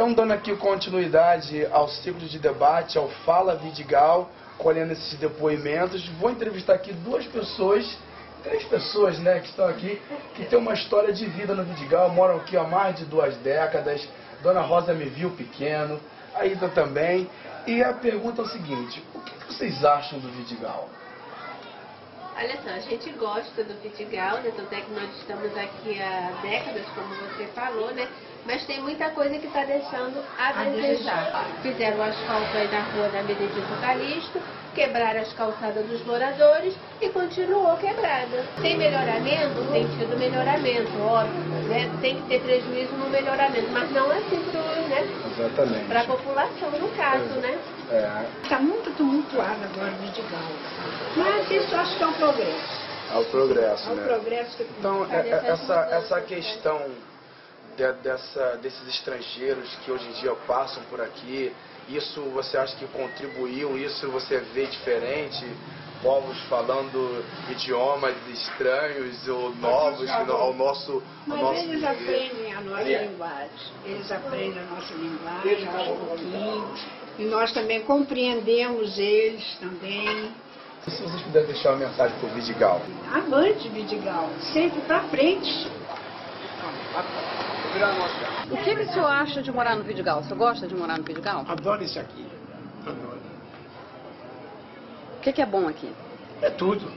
Então, dando aqui continuidade ao ciclo de debate, ao Fala Vidigal, colhendo esses depoimentos, vou entrevistar aqui duas pessoas, três pessoas, né, que estão aqui, que têm uma história de vida no Vidigal, moram aqui há mais de duas décadas. Dona Rosa me viu pequeno, a Ida também. E a pergunta é o seguinte: o que vocês acham do Vidigal? Olha só, a gente gosta do Vidigal, né? Tanto é que nós estamos aqui há décadas, como você falou, né? Mas tem muita coisa que está deixando a desejar. Fizeram o asfalto aí na rua da Benedito Calixto, quebraram as calçadas dos moradores e continuou quebrada. Tem melhoramento? Tem tido melhoramento, óbvio, né? Tem que ter prejuízo no melhoramento, mas não assim pro, né? Exatamente. Para a população, no caso, né? É, Está muito tumultuado agora o Vidigal. Isso acho que é um progresso. é o progresso, É né? progresso que Então, Tá é- é- essa, essa questão de- dessa, desses estrangeiros que hoje em dia passam por aqui, isso você acha que contribuiu? Isso você vê diferente? Povos falando idiomas estranhos ou novos no- ao nosso, ao Mas nosso eles aprendem a nossa linguagem. Eles aprendem a nossa linguagem aos pouquinhos. E nós também compreendemos eles também. Se vocês puderem deixar uma mensagem para o Vidigal. Avante, Vidigal. Sempre para frente. O que, que o senhor acha de morar no Vidigal? O senhor gosta de morar no Vidigal? Adoro isso aqui. Adoro. O que, que é bom aqui? É tudo.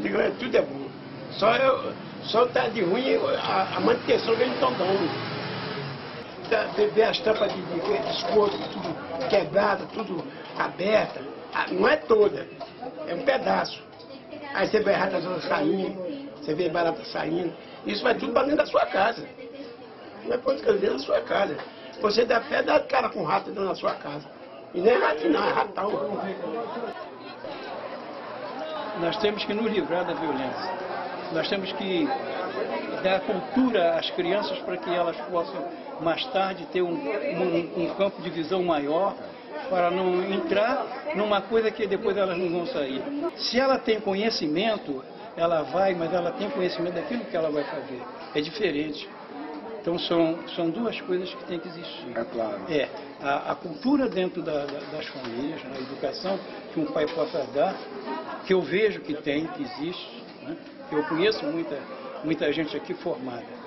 Digo, é, tudo é bom. Só, eu, só tá de ruim a, a manutenção que eles estão dando. Tá, ver as tampas de, de, de esgoto, tudo quebrado, tudo aberta. Ah, Não é toda, é um pedaço. Aí você vê ratas saindo, você vê barata saindo. Isso vai tudo para dentro da sua casa. Não é coisa que dentro da sua casa. Você dá pé, dá cara com rato dentro da sua casa. E não é rato não, é ratão. Nós temos que nos livrar da violência. Nós temos que dar cultura às crianças para que elas possam mais tarde ter um, um- um campo de visão maior para não entrar numa coisa que depois elas não vão sair. Se ela tem conhecimento, ela vai, mas ela tem conhecimento daquilo que ela vai fazer. É diferente. Então são, são duas coisas que têm que existir. É claro. É, a, a cultura dentro da- da- das famílias, a educação que um pai possa dar, que eu vejo que tem, que existe. Né? Eu conheço muita, muita gente aqui formada.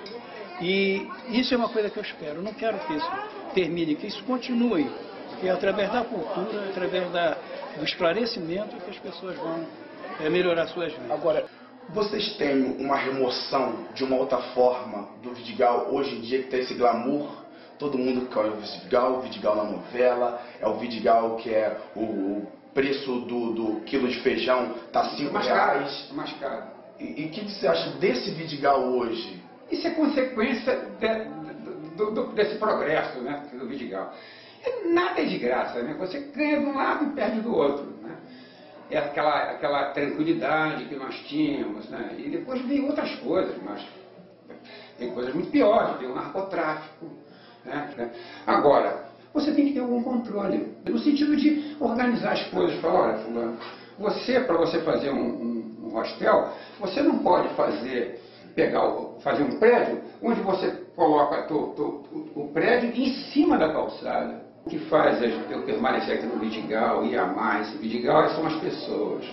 E isso é uma coisa que eu espero. Eu não quero que isso termine, que isso continue. Que é através da cultura, através da, do esclarecimento que as pessoas vão é, melhorar suas vidas. Agora, vocês têm uma remoção de uma outra forma do Vidigal hoje em dia que tem esse glamour? Todo mundo quer o Vidigal, o Vidigal na novela, é o Vidigal que é o, o preço do, do quilo de feijão tá 5 mais caro, reais. mais caro. E o que, que você acha desse Vidigal hoje? Isso é consequência de- do- desse progresso né, do Vidigal. É Nada é de graça, né? Você ganha de um lado e perde do outro. Né? É aquela, aquela tranquilidade que nós tínhamos, né? E depois veio outras coisas, mas tem coisas muito piores, tem o narcotráfico. Né? Agora, você tem que ter algum controle, no sentido de organizar as coisas. Falar, olha, fulano, você, para você fazer um, um- um hostel, você não pode fazer, pegar, fazer um prédio onde você coloca to- to- o, o prédio em cima da calçada. O que faz eu permanecer aqui no Vidigal e amar esse Vidigal são as pessoas.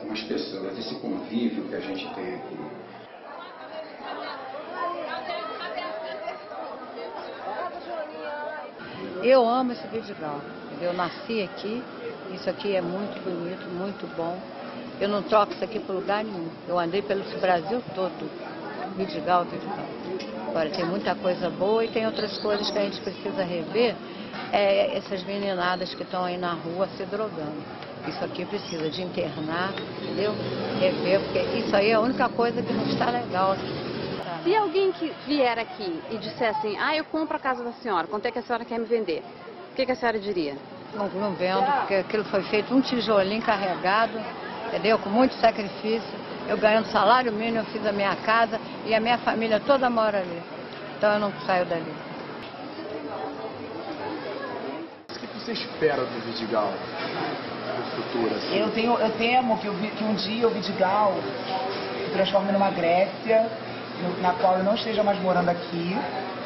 São as pessoas, esse convívio que a gente tem aqui. Eu amo esse Vidigal. Eu nasci aqui, isso aqui é muito bonito, muito bom. Eu não troco isso aqui por lugar nenhum. Eu andei pelo Brasil todo. Vidigal, Vidigal. Agora, tem muita coisa boa e tem outras coisas que a gente precisa rever. É essas meninadas que estão aí na rua se drogando. Isso aqui precisa de internar, entendeu? Rever, porque isso aí é a única coisa que não está legal aqui. Se alguém que vier aqui e dissesse, ah, eu compro a casa da senhora, quanto é que a senhora quer me vender? O que, que a senhora diria? Não, não vendo, porque aquilo foi feito um tijolinho carregado, entendeu? Com muito sacrifício. Eu ganhando salário mínimo, eu fiz a minha casa e a minha família toda mora ali. Então eu não saio dali. O que você espera do Vidigal no futuro? Assim? Eu, tenho, eu temo que, o Vi- que um dia o Vidigal se transforme numa Grécia no- na qual eu não esteja mais morando aqui,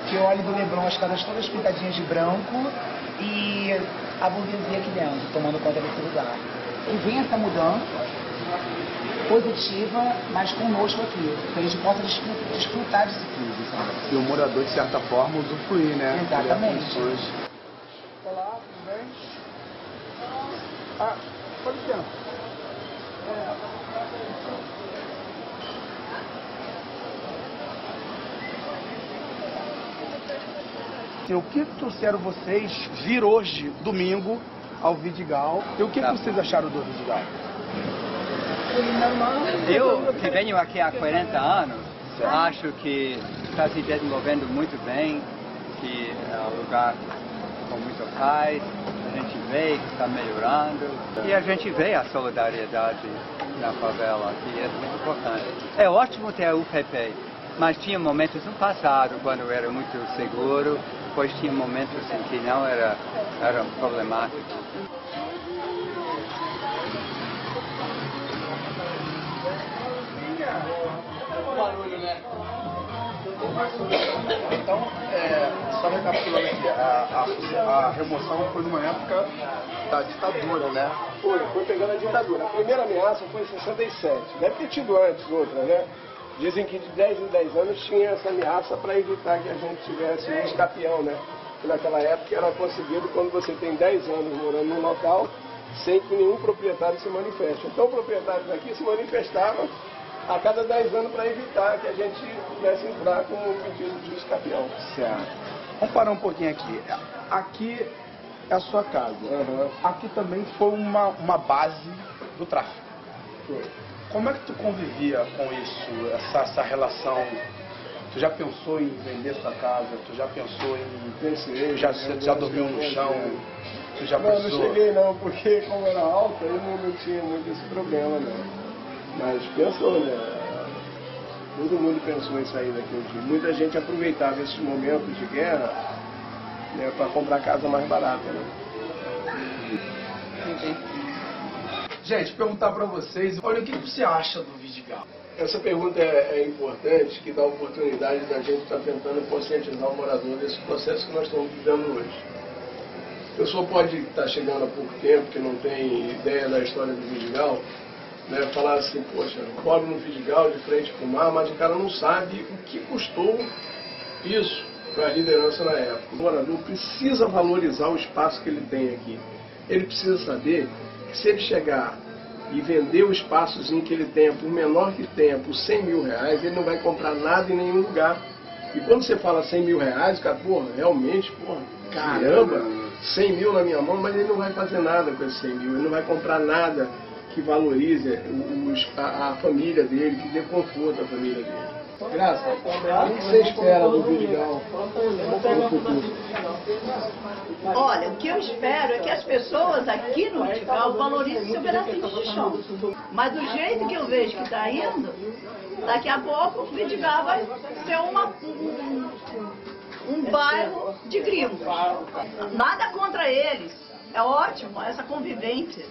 que eu olhe do Leblon as casas todas pintadinhas de branco e a burguesia aqui dentro, tomando conta desse lugar. E vem essa mudança positiva, mas conosco aqui, que a gente possa desfrutar, disso tudo, sabe? E o morador, de certa forma, usufruir, né? Exatamente. Olá, tudo bem? Ah, licença. E o que trouxeram vocês vir hoje, domingo, ao Vidigal? E o que, que vocês acharam do Vidigal? Eu, que venho aqui há 40 anos, acho que está se desenvolvendo muito bem, que é um lugar com muita paz, a gente vê que está melhorando e a gente vê a solidariedade na favela, que é muito importante. É ótimo ter a UPP, mas tinha momentos no passado, quando era muito seguro, depois tinha momentos em que não era, era problemático. Então, é, só recapitulando aqui, a, a, a remoção foi numa época da ditadura, né? Foi, foi pegando a ditadura. A primeira ameaça foi em 67. Deve ter tido antes outra, né? Dizem que de 10 em 10 anos tinha essa ameaça para evitar que a gente tivesse um escapião, né? Que naquela época era conseguido quando você tem 10 anos morando num local sem que nenhum proprietário se manifeste. Então o proprietário daqui se manifestava a cada 10 anos para evitar que a gente pudesse entrar com um pedido de escapião. Certo. Vamos parar um pouquinho aqui. Aqui é a sua casa. Aqui também foi uma, uma base do tráfico. Como é que tu convivia com isso, essa, essa relação? Tu já pensou em vender sua casa? Tu já pensou em... Pensei. Já, já dormiu no chão? Tu já não, pensou... não cheguei não, porque como era alta, eu não, não tinha muito esse problema, não. Mas pensou, né? Todo mundo pensou em sair daquele dia. Muita gente aproveitava esses momentos de guerra né, para comprar casa mais barata, né? Gente, perguntar pra vocês, olha, o que você acha do Vidigal? Essa pergunta é, é importante, que dá a oportunidade da gente estar tentando conscientizar o morador desse processo que nós estamos vivendo hoje. A pessoa pode estar chegando há pouco tempo, que não tem ideia da história do Vidigal, né, falar assim, poxa, pobre no Vidigal, de frente para o mar, mas o cara não sabe o que custou isso para a liderança na época. O morador precisa valorizar o espaço que ele tem aqui. Ele precisa saber se ele chegar e vender o espaçozinho que ele tem, por menor que tenha, por 100 mil reais, ele não vai comprar nada em nenhum lugar. E quando você fala 100 mil reais, o cara, porra, realmente, porra, caramba, 100 mil na minha mão, mas ele não vai fazer nada com esses 100 mil, ele não vai comprar nada que valorize os, a, a família dele, que dê conforto à família dele. Graça, o que você espera do Vidigal no futuro? Olha, o que eu espero é que as pessoas aqui no Vidigal valorizem seu pedacinho de chão. Mas do jeito que eu vejo que está indo, daqui a pouco o Vidigal vai ser uma, um, um bairro de gringos. Nada contra eles. É ótimo essa convivência.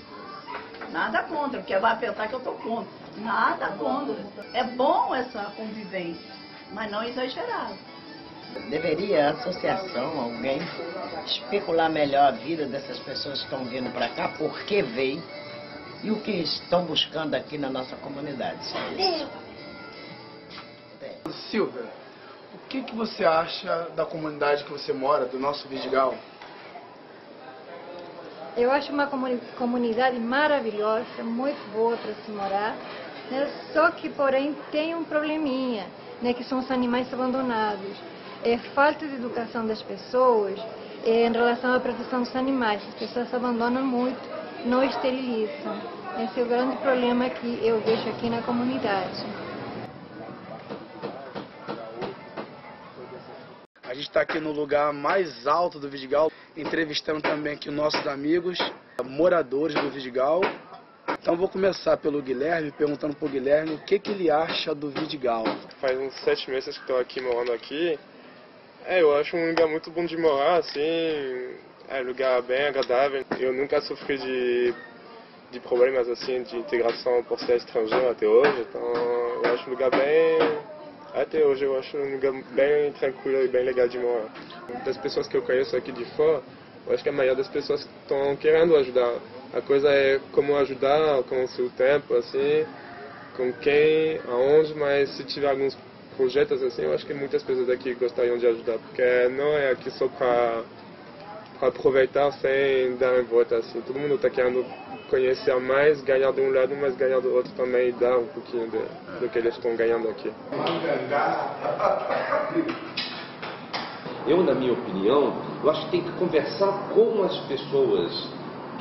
Nada contra, porque vai pensar que eu estou contra. Nada contra. É bom essa convivência, mas não exagerado. Deveria a associação, alguém, especular melhor a vida dessas pessoas que estão vindo para cá, por que veio e o que estão buscando aqui na nossa comunidade. Só isso. Silvia, o que, que você acha da comunidade que você mora, do nosso Vidigal? Eu acho uma comuni- comunidade maravilhosa, muito boa para se morar, né? só que, porém, tem um probleminha, né? que são os animais abandonados. É falta de educação das pessoas é, em relação à proteção dos animais. As pessoas se abandonam muito, não esterilizam. Esse é o grande problema que eu vejo aqui na comunidade. A gente está aqui no lugar mais alto do Vidigal, entrevistando também aqui nossos amigos, moradores do Vidigal. Então vou começar pelo Guilherme, perguntando pro Guilherme o que, que ele acha do Vidigal. Faz uns sete meses que estou aqui morando aqui. É, eu acho um lugar muito bom de morar, assim. É um lugar bem agradável. Eu nunca sofri de, de problemas assim de integração por ser estrangeiro até hoje. Então eu acho um lugar bem Até hoje eu acho um lugar bem tranquilo e bem legal de morar. Das pessoas que eu conheço aqui de fora, eu acho que a maioria das pessoas estão querendo ajudar. A coisa é como ajudar, com o seu tempo, assim, com quem, aonde, mas se tiver alguns projetos assim, eu acho que muitas pessoas aqui gostariam de ajudar, porque não é aqui só para aproveitar sem dar em volta assim. Todo mundo está querendo conhecer mais, ganhar de um lado, mas ganhar do outro também e dar um pouquinho de, do que eles estão ganhando aqui. Eu, na minha opinião, eu acho que tem que conversar com as pessoas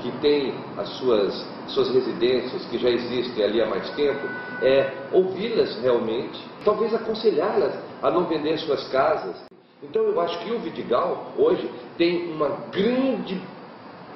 que têm as suas, suas residências, que já existem ali há mais tempo, é ouvi-las realmente, talvez aconselhá-las a não vender suas casas. Então eu acho que o Vidigal hoje tem uma grande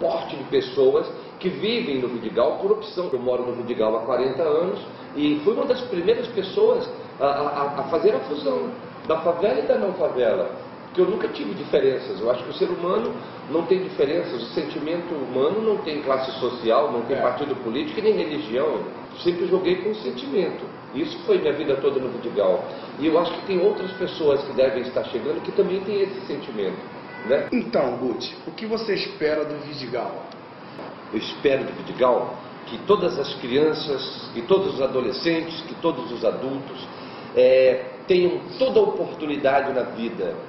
porte de pessoas que vivem no Vidigal por opção. Eu moro no Vidigal há 40 anos e fui uma das primeiras pessoas a, a, a fazer a fusão da favela e da não favela. Porque eu nunca tive diferenças. Eu acho que o ser humano não tem diferenças. O sentimento humano não tem classe social, não tem é. partido político e nem religião. Sempre joguei com o sentimento. Isso foi minha vida toda no Vidigal. E eu acho que tem outras pessoas que devem estar chegando que também têm esse sentimento. Né? Então, Guti, o que você espera do Vidigal? Eu espero do Vidigal que todas as crianças, que todos os adolescentes, que todos os adultos é, tenham toda a oportunidade na vida